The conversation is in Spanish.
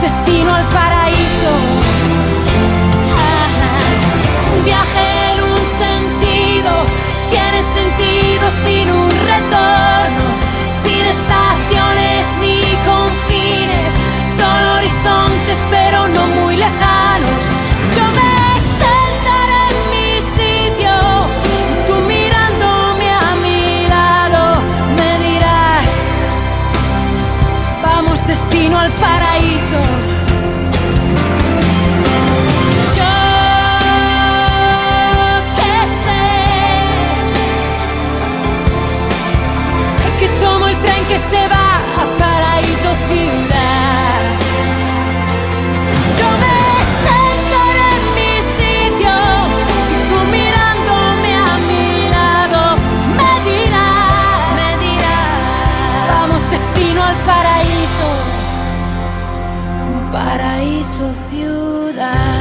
destino al paraíso. Un viaje en un sentido tiene sentido. Destino al paraíso. Yo que sé, sé que tomo el tren que se va a Paraíso Ciudad. Yo me sentaré en mi sitio y tú mirándome a mi lado me dirás, me dirás, vamos destino al paraíso, paraíso ciudad.